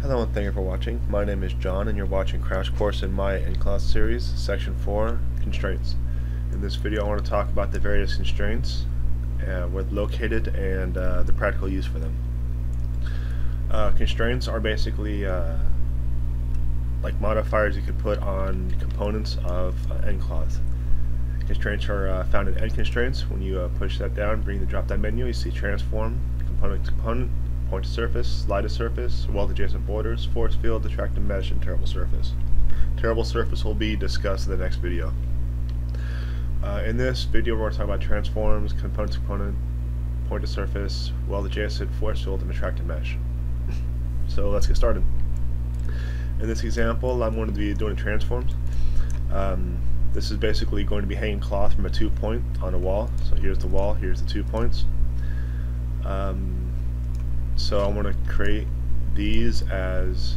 Hello and thank you for watching. My name is John and you're watching Crash Course in Maya nCloth series, section 4, Constraints. In this video I want to talk about the various constraints, uh, where located, and uh, the practical use for them. Uh, constraints are basically uh, like modifiers you could put on components of uh, nCloths. Constraints are uh, found in nConstraints. When you push that down, bring the drop down menu, you see transform, component to component, point to surface, slide to surface, weld adjacent borders, force field, attractive mesh, and tearable surface. Tearable surface will be discussed in the next video. Uh, in this video we're going to talk about transforms, component to component, point to surface, weld adjacent, force field, and attractive mesh. so let's get started. In this example I'm going to be doing transforms. Um, this is basically going to be hanging cloth from a two point on a wall. So here's the wall, here's the two points. Um, so I want to create these as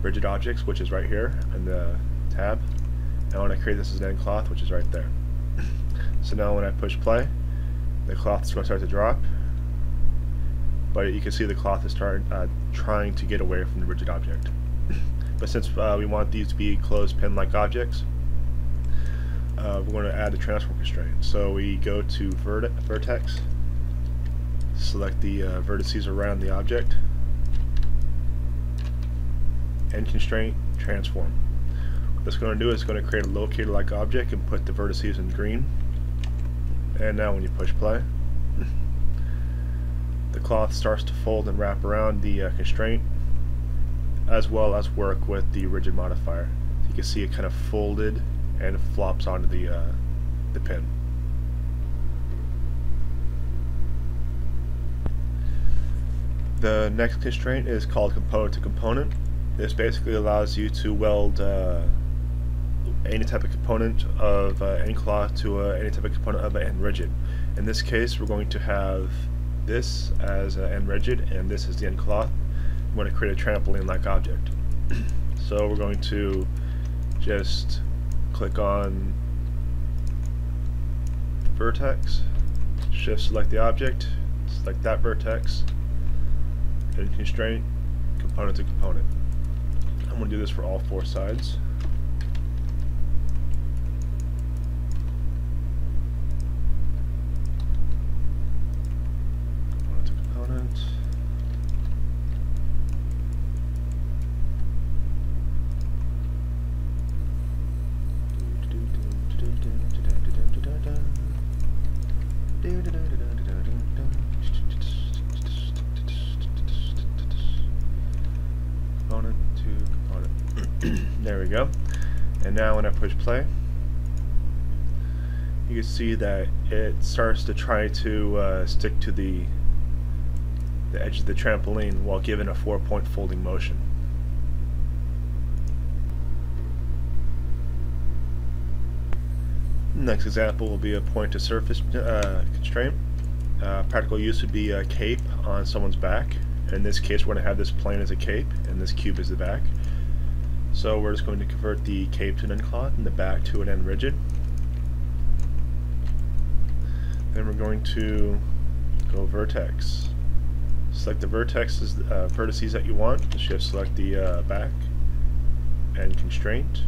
rigid objects, which is right here in the tab. And I want to create this as an nCloth, which is right there. so now when I push play, the cloth is going to start to drop. But you can see the cloth is start, uh, trying to get away from the rigid object. but since uh, we want these to be closed pin-like objects, uh, we're going to add a transform constraint. So we go to vert vertex, select the uh, vertices around the object, and constraint, transform. What it's going to do is going to create a locator-like object and put the vertices in green. And now when you push play, the cloth starts to fold and wrap around the uh, constraint as well as work with the rigid modifier. You can see it kind of folded and flops onto the, uh, the pin. The next constraint is called component to component. This basically allows you to weld uh, any type of component of uh, nCloth to uh, any type of component of an nRigid. In this case, we're going to have this as an nRigid, and this is the nCloth. We're going to create a trampoline-like object. so we're going to just click on vertex, shift select the object, select that vertex, constraint, component to component. I'm going to do this for all four sides. There we go. And now when I push play, you can see that it starts to try to uh, stick to the the edge of the trampoline while given a four-point folding motion. Next example will be a point to surface uh, constraint. Uh, practical use would be a cape on someone's back. In this case, we're going to have this plane as a cape, and this cube is the back. So we're just going to convert the cape to an nCloth and the back to an nRigid. Then we're going to go vertex. Select the vertexes, uh, vertices that you want. Shift select the uh, back and constraint,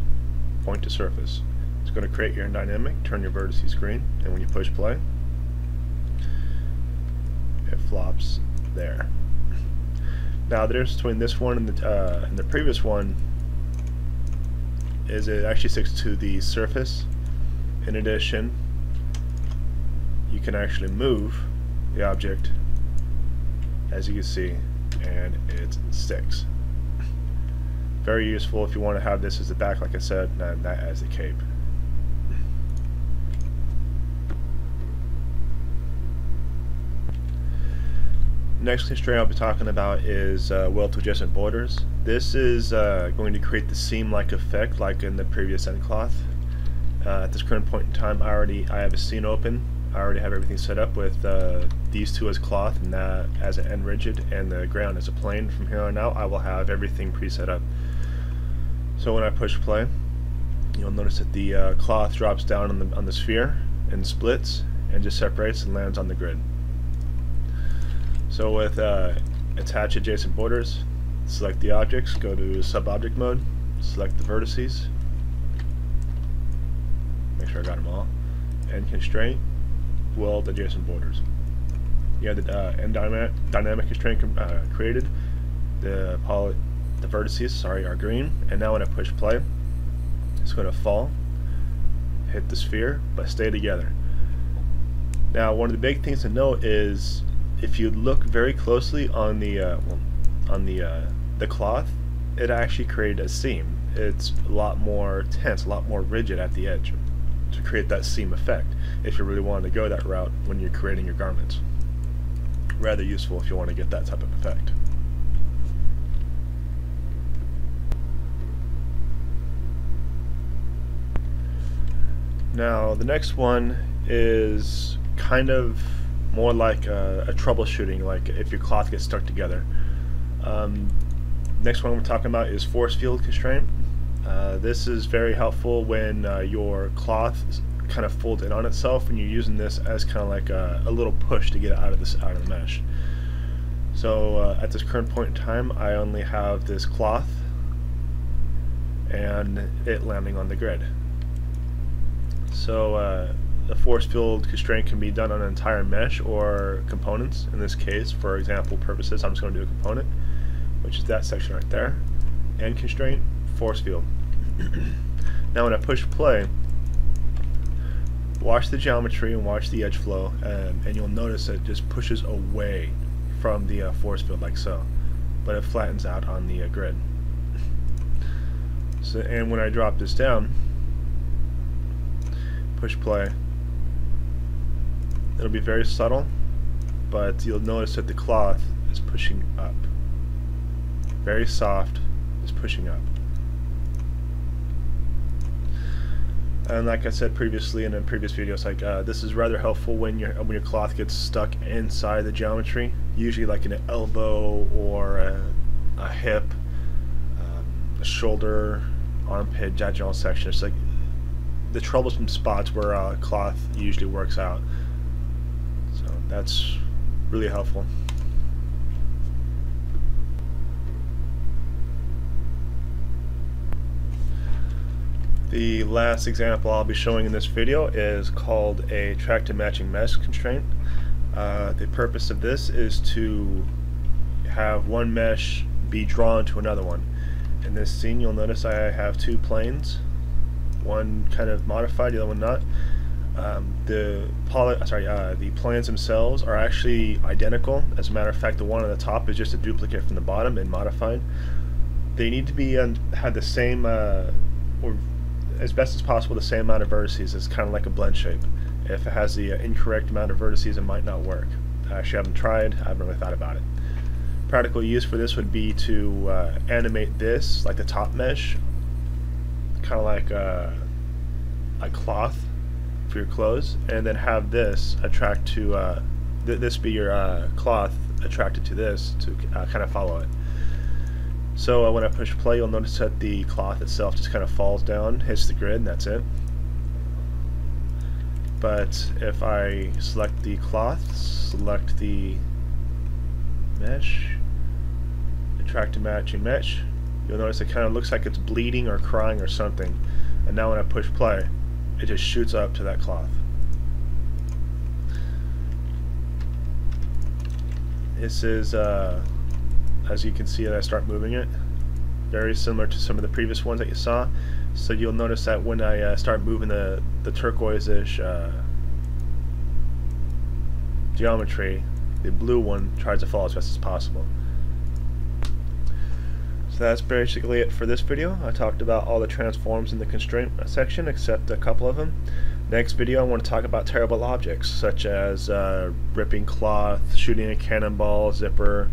point to surface. It's going to create your dynamic, turn your vertices green, and when you push play, it flops there. Now the difference between this one and the, uh, and the previous one is it actually sticks to the surface. In addition, you can actually move the object as you can see and it sticks. Very useful if you want to have this as the back like I said and that as the cape. Next constraint I'll be talking about is uh, weld to adjacent borders. This is uh, going to create the seam-like effect like in the previous nCloth. Uh, at this current point in time I already I have a scene open. I already have everything set up with uh, these two as cloth and that as an nRigid and the ground as a plane. From here on out I will have everything pre-set up. So when I push play you'll notice that the uh, cloth drops down on the, on the sphere and splits and just separates and lands on the grid. So with uh, attach adjacent borders, select the objects, go to sub-object mode, select the vertices, make sure I got them all, and constraint, weld adjacent borders. You have the uh, end dynamic, dynamic constraint uh, created, the poly the vertices, sorry, are green, and now when I push play, it's going to fall, hit the sphere, but stay together. Now, one of the big things to note is if you look very closely on the uh, on the uh, the cloth, it actually created a seam. It's a lot more tense, a lot more rigid at the edge to create that seam effect. If you really wanted to go that route when you're creating your garments, rather useful if you want to get that type of effect. Now the next one is kind of more like a, a troubleshooting, like if your cloth gets stuck together. Um, next one we're talking about is force field constraint. Uh, this is very helpful when uh, your cloth kind of folds in on itself and you're using this as kind of like a, a, little push to get it out of this out of the mesh. So uh, at this current point in time I only have this cloth and it landing on the grid. So uh, the force field constraint can be done on an entire mesh or components. In this case, for example purposes, I'm just going to do a component, which is that section right there, and constraint, force field. now when I push play, watch the geometry and watch the edge flow, um, and you'll notice it just pushes away from the uh, force field like so, but it flattens out on the uh, grid. So, and when I drop this down, push play. It'll be very subtle, but you'll notice that the cloth is pushing up. Very soft, is pushing up. And like I said previously in a previous videos, like uh, this is rather helpful when your when your cloth gets stuck inside the geometry, usually like in an elbow or a, a hip, um, a shoulder, armpit, vaginal section. It's like the troublesome spots where uh, cloth usually works out. That's really helpful. The last example I'll be showing in this video is called attract to matching mesh constraint. Uh, the purpose of this is to have one mesh be drawn to another one. In this scene you'll notice I have two planes one kind of modified, the other one not. Um, the poly, sorry, uh, the plans themselves are actually identical. As a matter of fact, the one on the top is just a duplicate from the bottom and modified. They need to be um, have the same, uh, or as best as possible, the same amount of vertices. It's kind of like a blend shape. If it has the uh, incorrect amount of vertices, it might not work. I actually haven't tried. I haven't really thought about it. Practical use for this would be to uh, animate this, like the top mesh, kind of like a, a cloth for your clothes, and then have this attract to uh, th this be your uh, cloth attracted to this to uh, kind of follow it. So uh, when I push play, you'll notice that the cloth itself just kind of falls down, hits the grid, and that's it. But if I select the cloth, select the mesh, attract to matching mesh, you'll notice it kind of looks like it's bleeding or crying or something. And now when I push play, it just shoots up to that cloth. This is, uh, as you can see I start moving it, very similar to some of the previous ones that you saw. So you'll notice that when I uh, start moving the, the turquoise-ish uh, geometry, the blue one tries to fall as best as possible that's basically it for this video. I talked about all the transforms in the constraint section except a couple of them. Next video I want to talk about tearable objects such as uh, ripping cloth, shooting a cannonball, zipper,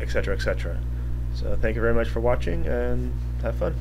etc. Uh, etc. Et so thank you very much for watching and have fun.